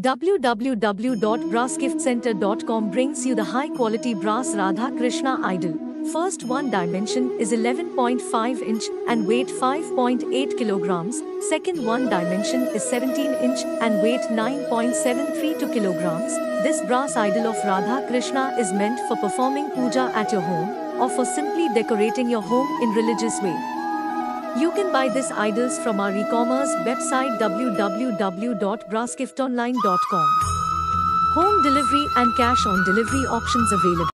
www.brassgiftcenter.com brings you the high quality brass Radha Krishna idol. First one dimension is 11.5 inch and weight 5.8 kilograms. Second one dimension is 17 inch and weight 9.732 kilograms. This brass idol of Radha Krishna is meant for performing puja at your home or for simply decorating your home in religious way. You can buy these idols from our e-commerce website www.brassgiftonline.com. Home delivery and cash on delivery options available.